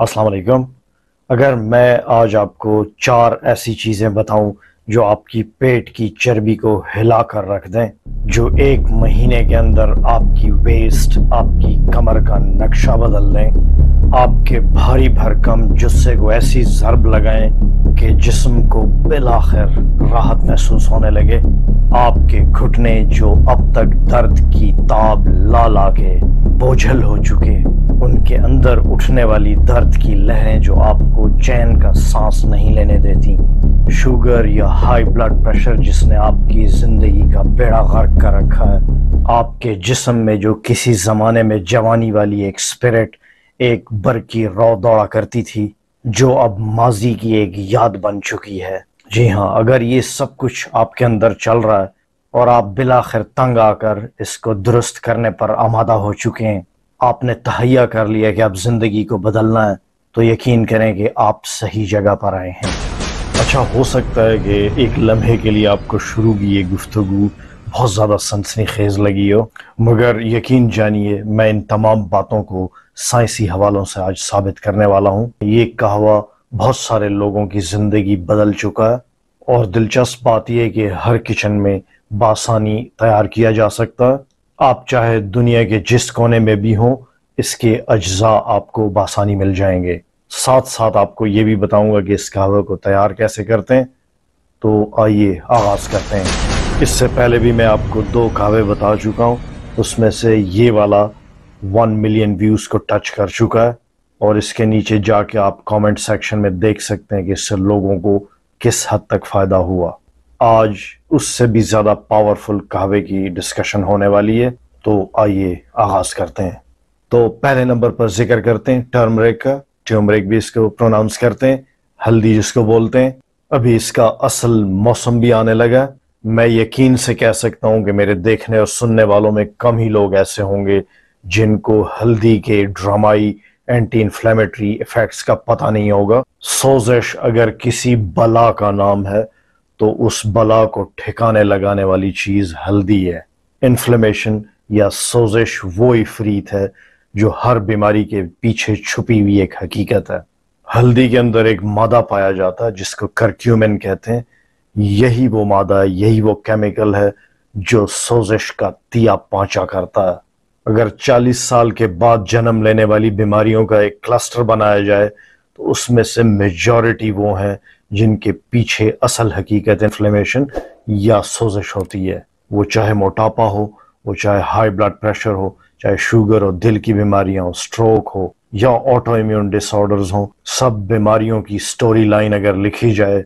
अस्सलाम वालेकुम। अगर मैं आज आपको चार ऐसी चीज़ें बताऊँ जो आपकी पेट की चर्बी को हिला कर रख दें, जो एक महीने के अंदर आपकी वेस्ट आपकी कमर का नक्शा बदल दें आपके भारी भरकम जुस्से को ऐसी जरब लगाएँ कि जिस्म को बिलाखिर राहत महसूस होने लगे। आपके घुटने जो अब तक दर्द की ताब ला ला के बोझल हो चुके, उनके अंदर उठने वाली दर्द की लहरें जो आपको चैन का सांस नहीं लेने देती। शुगर या हाई ब्लड प्रेशर जिसने आपकी ज़िंदगी का बेड़ा गर्क कर रखा है। आपके जिस्म में जो किसी जमाने में जवानी वाली एक स्पिरिट एक बर की रौ दौड़ा करती थी, जो अब माजी की एक याद बन चुकी है। जी हाँ अगर ये सब कुछ आपके अंदर चल रहा है और आप बिलाखिर तंग आकर इसको दुरुस्त करने पर आमादा हो चुके हैं, आपने तहैया कर लिया कि आप ज़िंदगी को बदलना है तो यकीन करें कि आप सही जगह पर आए हैं। अच्छा हो सकता है कि एक लम्हे के लिए आपको शुरू की ये गुफ्तु बहुत ज़्यादा सनसनी खेज लगी हो मगर यकीन जानिए मैं इन तमाम बातों को साइंसी हवालों से आज साबित करने वाला हूँ ये कहवा बहुत सारे लोगों की ज़िंदगी बदल चुका है और दिलचस्प बात यह कि हर किचन में बासानी तैयार किया जा सकता है आप चाहे दुनिया के जिस कोने में भी हों इसके अज्जा आपको बासानी मिल जाएँगे साथ साथ आपको ये भी बताऊँगा कि इस कहवे को तैयार कैसे करते हैं तो आइए आगाज़ करते हैं इससे पहले भी मैं आपको दो कहवे बता चुका हूँ। उसमें से ये वाला वन मिलियन व्यूज़ को टच कर चुका है और इसके नीचे जाके आप कमेंट सेक्शन में देख सकते हैं कि इससे लोगों को किस हद तक फ़ायदा हुआ। आज उससे भी ज़्यादा पावरफुल कहवे की डिस्कशन होने वाली है। तो आइए आगाज़ करते हैं। तो पहले नंबर पर ज़िक्र करते हैं। टर्मरिक का ट्यूमरिक भी इसको प्रोनाउंस करते हैं। हल्दी जिसको बोलते हैं। अभी इसका असल मौसम भी आने लगा मैं यकीन से कह सकता हूँ कि मेरे देखने और सुनने वालों में कम ही लोग ऐसे होंगे जिनको हल्दी के ड्रामाई एंटी इन्फ्लेमेटरी इफेक्ट्स का पता नहीं होगा। सोजिश अगर किसी बला का नाम है तो उस बला को ठिकाने लगाने वाली चीज़ हल्दी है। इन्फ्लेमेशन या सोजिश वो इफरीत है जो हर बीमारी के पीछे छुपी हुई एक हकीकत है। हल्दी के अंदर एक मादा पाया जाता है, जिसको करक्यूमिन कहते हैं। यही वो मादा है यही वो केमिकल है जो सोजिश का तिया पांचा करता है। अगर 40 साल के बाद जन्म लेने वाली बीमारियों का एक क्लस्टर बनाया जाए तो उसमें से मेजॉरिटी वो हैं जिनके पीछे असल हकीकत इन्फ्लेमेशन या सोजिश होती है। वो चाहे मोटापा हो, वो चाहे हाई ब्लड प्रेशर हो, चाहे शुगर हो, दिल की बीमारियाँ हो स्ट्रोक हो, या ऑटो इम्यून डिसऑर्डर्स हो, सब बीमारियों की स्टोरी लाइन अगर लिखी जाए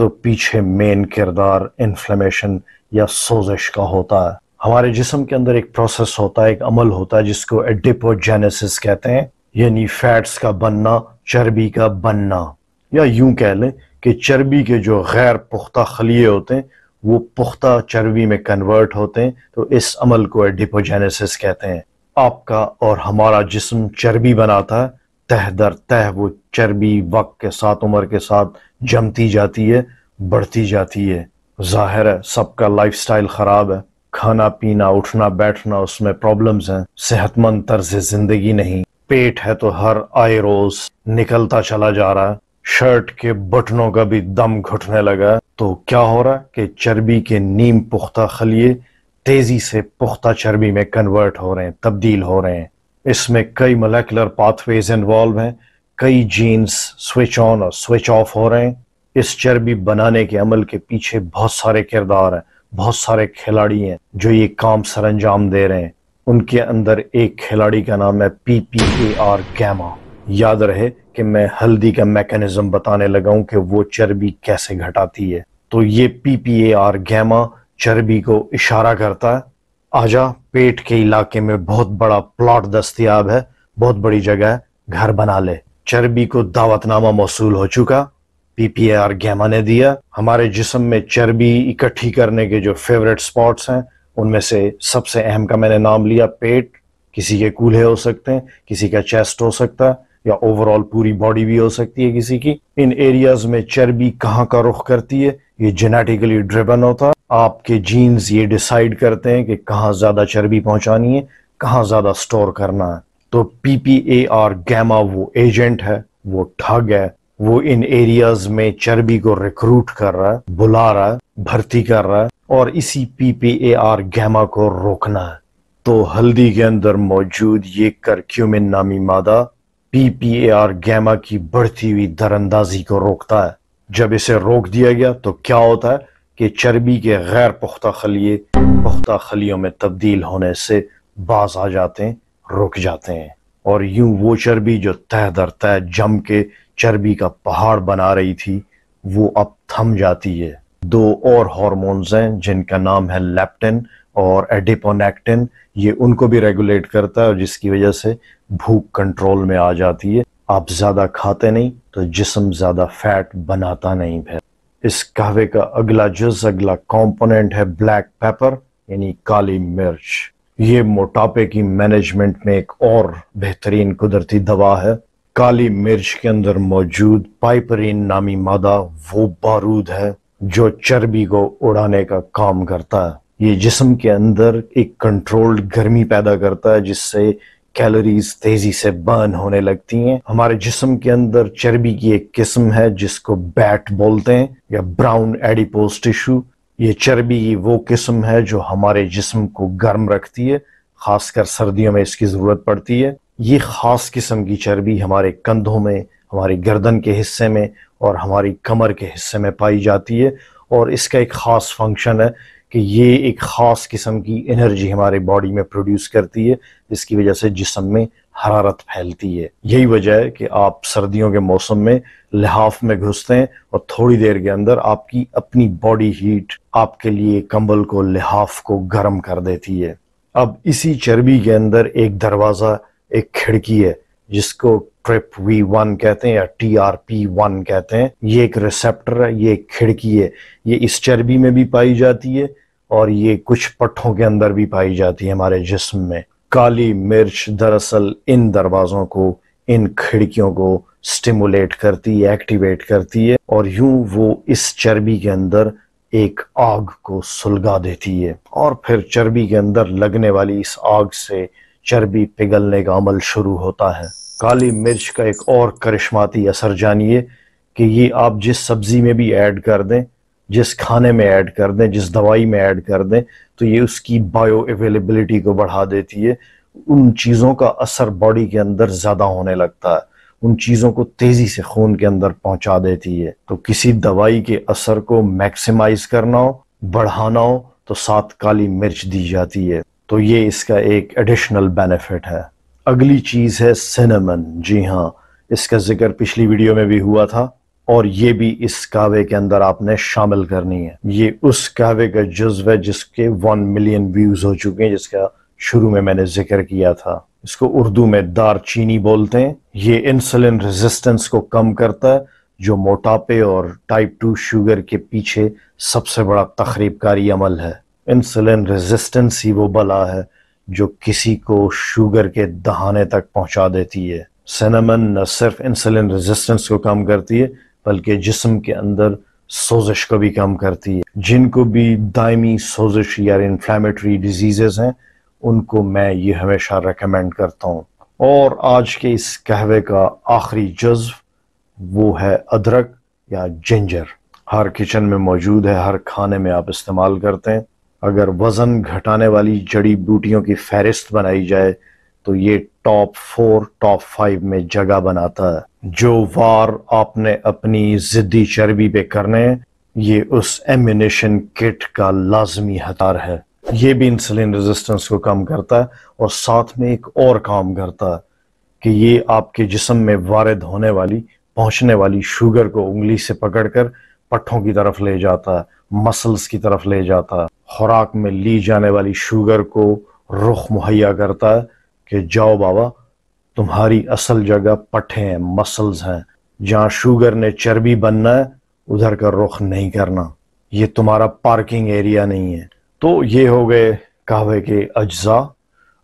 तो पीछे मेन किरदार इन्फ्लेमेशन या सोजिश का होता है। हमारे जिसम के अंदर एक प्रोसेस होता है, एक अमल होता है, जिसको एडिपोजेनेसिस कहते हैं, यानी फैट्स का बनना, चर्बी का बनना। या यूँ कह लें कि चर्बी के जो गैर पुख्ता खलिए होते हैं, वो पुख्ता चर्बी में कन्वर्ट होते हैं तो इस अमल को एडिपोजेनेसिस कहते हैं। आपका और हमारा जिसम चर्बी बनाता है तह दर तह वो चर्बी वक्त के साथ, उम्र के साथ जमती जाती है, बढ़ती जाती है। ज़ाहिर है, सबका लाइफस्टाइल खराब है। खाना, पीना, उठना, बैठना, उसमें प्रॉब्लम्स हैं। सेहतमंद तर्ज ज़िंदगी नहीं। पेट है तो हर आए रोज निकलता चला जा रहा है। शर्ट के बटनों का भी दम घुटने लगा तो क्या हो रहा है कि चर्बी के नीम पुख्ता खलिए तेज़ी से पुख्ता चर्बी में कन्वर्ट हो रहे हैं, तब्दील हो रहे हैं। इसमें कई मोलेकुलर पाथवेज इन्वॉल्व हैं, कई जीन्स स्विच ऑन और स्विच ऑफ़ हो रहे हैं। इस चर्बी बनाने के अमल के पीछे बहुत सारे किरदार हैं, बहुत सारे खिलाड़ी हैं जो ये काम सर अंजाम दे रहे हैं। उनके अंदर एक खिलाड़ी का नाम है P P A R gamma याद रहे कि मैं हल्दी का मैकेनिज्म बताने लगा हूँ कि वो चर्बी कैसे घटाती है। तो ये P P A R gamma चर्बी को इशारा करता है। आजा, पेट के इलाके में बहुत बड़ा प्लॉट दस्तियाब है, बहुत बड़ी जगह है, घर बना ले। चर्बी को दावतनामा मौसूल हो चुका, पीपीआर गैमा ने दिया। हमारे जिसम में चर्बी इकट्ठी करने के जो फेवरेट स्पॉट्स हैं, उनमें से सबसे अहम का मैंने नाम लिया पेट। किसी के कूल्हे हो सकते हैं, किसी का चेस्ट हो सकता है, या ओवरऑल पूरी बॉडी भी हो सकती है किसी की। इन एरियाज़ में चर्बी कहाँ का रुख करती है? ये जेनेटिकली ड्रिवन होता है। आपके जीन्स ये डिसाइड करते हैं कि कहाँ ज़्यादा चर्बी पहुंचानी है, कहाँ ज़्यादा स्टोर करना है। तो पीपीएआर गैमा वो एजेंट है, वो ठग है, वो इन एरियाज़ में चर्बी को रिक्रूट कर रहा है, बुला रहा है, भर्ती कर रहा है और इसी पीपीएआर गैमा को रोकना है। तो हल्दी के अंदर मौजूद ये करक्यूमिन नामी मादा पीपीएआर गैमा की बढ़ती हुई दरअंदाजी को रोकता है। जब इसे रोक दिया गया तो क्या होता है कि चर्बी के गैर पुख्ता खलिए पुख्ता खलियों में तब्दील होने से बाज आ जाते हैं रुक जाते हैं और यूँ वो चर्बी जो तह दर तह जम के चर्बी का पहाड़ बना रही थी वो अब थम जाती है दो और हार्मोन्स हैं जिनका नाम है लेप्टिन और एडिपोनेक्टिन ये उनको भी रेगुलेट करता है और जिसकी वजह से भूख कंट्रोल में आ जाती है आप ज़्यादा खाते नहीं तो जिसम ज़्यादा फैट बनाता नहीं है इस कहवे का अगला जुज, अगला कंपोनेंट है ब्लैक पेपर, यानी काली मिर्च। ये मोटापे की मैनेजमेंट में एक और बेहतरीन कुदरती दवा है। काली मिर्च के अंदर मौजूद पाइपरीन नामी मादा वो बारूद है जो चर्बी को उड़ाने का काम करता है। ये जिसम के अंदर एक कंट्रोल्ड गर्मी पैदा करता है, जिससे कैलोरीज तेज़ी से बर्न होने लगती हैं। हमारे जिस्म के अंदर चर्बी की एक किस्म है, जिसको बैट बोलते हैं, या ब्राउन एडिपोज टिश्यू ये चर्बी की वो किस्म है जो हमारे जिस्म को गर्म रखती है, खासकर सर्दियों में इसकी ज़रूरत पड़ती है। ये ख़ास किस्म की चर्बी हमारे कंधों में, हमारी गर्दन के हिस्से में और हमारी कमर के हिस्से में पाई जाती है और इसका एक ख़ास फ़ंक्शन है कि ये एक ख़ास किस्म की एनर्जी हमारे बॉडी में प्रोड्यूस करती है, जिसकी वजह से जिसम में हरारत फैलती है। यही वजह है कि आप सर्दियों के मौसम में लिहाफ में घुसते हैं और थोड़ी देर के अंदर आपकी अपनी बॉडी हीट आपके लिए कंबल को, लिहाफ को गर्म कर देती है। अब इसी चर्बी के अंदर एक दरवाज़ा, एक खिड़की है, जिसको ट्रिप वी वन कहते हैं या टी आर पी वन कहते हैं। ये एक रिसेप्टर है, ये एक खिड़की है। ये इस चर्बी में भी पाई जाती है और ये कुछ पट्टों के अंदर भी पाई जाती है हमारे जिस्म में। काली मिर्च दरअसल इन दरवाजों को, इन खिड़कियों को स्टिमुलेट करती है एक्टिवेट करती है और यूँ वो इस चर्बी के अंदर एक आग को सुलगा देती है। और फिर चर्बी के अंदर लगने वाली इस आग से चर्बी पिघलने का अमल शुरू होता है। काली मिर्च का एक और करिश्माती असर जानिए कि ये आप जिस सब्ज़ी में भी ऐड कर दें जिस खाने में ऐड कर दें, जिस दवाई में ऐड कर दें तो ये उसकी बायो अवेलेबिलिटी को बढ़ा देती है। उन चीज़ों का असर बॉडी के अंदर ज़्यादा होने लगता है। उन चीज़ों को तेज़ी से खून के अंदर पहुँचा देती है। तो किसी दवाई के असर को मैक्सिमाइज करना हो, बढ़ाना हो तो साथ काली मिर्च दी जाती है। तो ये इसका एक एडिशनल बेनिफिट है। अगली चीज़ है सिनेमन जी हाँ इसका ज़िक्र पिछली वीडियो में भी हुआ था। और ये भी इस कावे के अंदर आपने शामिल करनी है। ये उस कावे का जज्व है जिसके वन मिलियन व्यूज़ हो चुके हैं, जिसका शुरू में मैंने ज़िक्र किया था। इसको उर्दू में दार चीनी बोलते हैं। ये इंसुलिन रेजिस्टेंस को कम करता है, जो मोटापे और टाइप टू शुगर के पीछे सबसे बड़ा तकरीबकारी अमल है। इंसुलिन रेजिस्टेंस ही वो बला है जो किसी को शुगर के दहाने तक पहुँचा देती है। सिनेमन न सिर्फ़ इंसुलिन रेजिस्टेंस को कम करती है बल्कि जिसम के अंदर सोजिश को भी कम करती है। जिनको भी दायमी सोजिश या इन्फ्लामेटरी डिजीजेस हैं, उनको मैं ये हमेशा रेकमेंड करता हूँ। और आज के इस कहवे का आखिरी जज्व वो है अदरक या जिंजर हर किचन में मौजूद है, हर खाने में आप इस्तेमाल करते हैं। अगर वज़न घटाने वाली जड़ी बूटियों की फहरिस्त बनाई जाए तो ये टॉप फोर टॉप फाइव में जगह बनाता है। जो वार आपने अपनी जिद्दी चर्बी पे करने ये उस एम्यूनेशन किट का लाजमी हथियार है। ये भी इंसुलिन रेजिस्टेंस को कम करता है और साथ में एक और काम करता है कि ये आपके जिस्म में वारद होने वाली, पहुँचने वाली शुगर को उंगली से पकड़कर पट्ठों की तरफ़ ले जाता है मसल्स की तरफ़ ले जाता है। खुराक में ली जाने वाली शुगर को रुख मुहैया करता है कि जाओ बाबा तुम्हारी असल जगह पट्टे हैं मसल्स हैं। जहाँ शुगर ने चर्बी बनना है, उधर का रुख नहीं करना। ये तुम्हारा पार्किंग एरिया नहीं है। तो ये हो गए कहवे के अज्जा।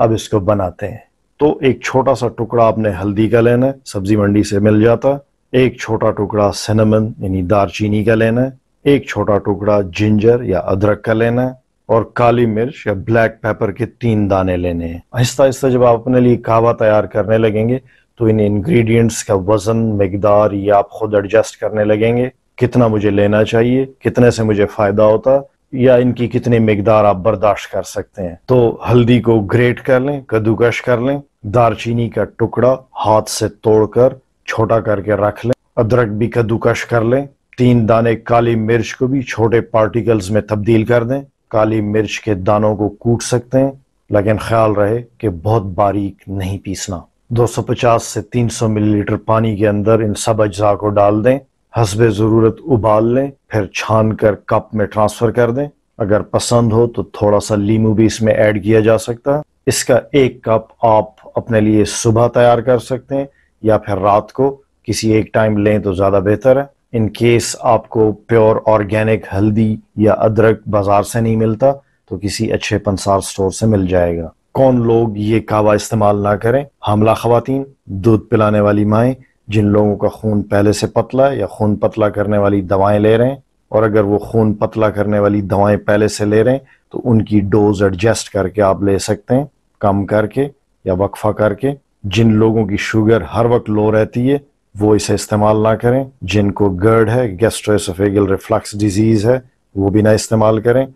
अब इसको बनाते हैं। तो एक छोटा सा टुकड़ा आपने हल्दी का लेना है, सब्ज़ी मंडी से मिल जाता। एक छोटा टुकड़ा सिनेमन यानी दारचीनी का लेना है। एक छोटा टुकड़ा जिंजर या अदरक का लेना है। और काली मिर्च या ब्लैक पेपर के तीन दाने लेने हैं। आहिस्ता आहिस्ता जब आप अपने लिए कावा तैयार करने लगेंगे तो इन इंग्रेडिएंट्स का वज़न, मकदार, ये आप खुद एडजस्ट करने लगेंगे। कितना मुझे लेना चाहिए, कितने से मुझे फ़ायदा होता, या इनकी कितनी मकदार आप बर्दाश्त कर सकते हैं। तो हल्दी को ग्रेट कर लें, कद्दूकश कर लें दारचीनी का टुकड़ा हाथ से तोड़कर छोटा करके रख लें, अदरक भी कद्दूकश कर लें, तीन दाने काली मिर्च को भी छोटे पार्टिकल्स में तब्दील कर दें। काली मिर्च के दानों को कूट सकते हैं, लेकिन ख्याल रहे कि बहुत बारीक नहीं पीसना। 250 से 300 मिलीलीटर पानी के अंदर इन सब अज्जा को डाल दें, हसब ज़रूरत उबाल लें, फिर छान कर कप में ट्रांसफ़र कर दें। अगर पसंद हो तो थोड़ा सा लीमू भी इसमें ऐड किया जा सकता है। इसका एक कप आप अपने लिए सुबह तैयार कर सकते हैं, या फिर रात को, किसी एक टाइम लें तो ज़्यादा बेहतर है। इन केस आपको प्योर ऑर्गेनिक हल्दी या अदरक बाज़ार से नहीं मिलता तो किसी अच्छे पंसार स्टोर से मिल जाएगा। कौन लोग ये कावा इस्तेमाल ना करें? हमला खातन दूध पिलाने वाली माएँ, जिन लोगों का खून पहले से पतला या खून पतला करने वाली दवाएँ ले रहे हैं, और अगर वो खून पतला करने वाली दवाएँ पहले से ले रहे हैं तो उनकी डोज एडजस्ट करके आप ले सकते हैं, कम करके या वक्फा करके। जिन लोगों की शुगर हर वक्त लो रहती है वो इसे इस्तेमाल ना करें। जिनको गर्ड है गेस्ट्रोसोफेगल रिफ्लक्स डिज़ीज़ है, वो भी ना इस्तेमाल करें।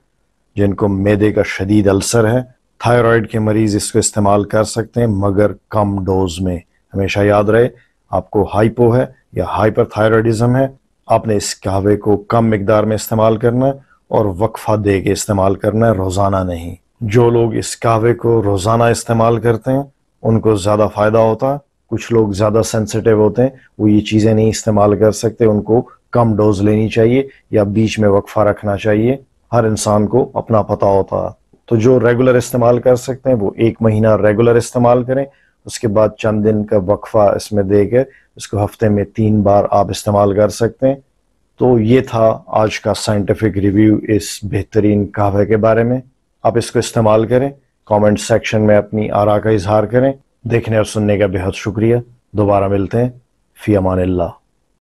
जिनको मैदे का शदीद अल्सर है थायराइड के मरीज़ इसको इस्तेमाल कर सकते हैं, मगर कम डोज में। हमेशा याद रहे, आपको हाइपो है या हाइपर थायराइडिज्म है, आपने इस कहवे को कम मकदार में इस्तेमाल करना है और वक्फा दे के इस्तेमाल करना है, रोज़ाना नहीं। जो लोग इस कहवे को रोज़ाना इस्तेमाल करते हैं, उनको ज़्यादा फ़ायदा होता है। कुछ लोग ज़्यादा सेंसिटिव होते हैं, वो ये चीज़ें नहीं इस्तेमाल कर सकते, उनको कम डोज लेनी चाहिए या बीच में वक्फा रखना चाहिए। हर इंसान को अपना पता होता तो जो रेगुलर इस्तेमाल कर सकते हैं, वो एक महीना रेगुलर इस्तेमाल करें, उसके बाद चंद दिन का वक्फा इसमें देकर इसको हफ़्ते में तीन बार आप इस्तेमाल कर सकते हैं। तो ये था आज का साइंटिफिक रिव्यू इस बेहतरीन कहवे के बारे में। आप इसको इस्तेमाल करें कमेंट सेक्शन में अपनी आरा का इजहार करें। देखने और सुनने का बेहद शुक्रिया। दोबारा मिलते हैं। फ़ी अमान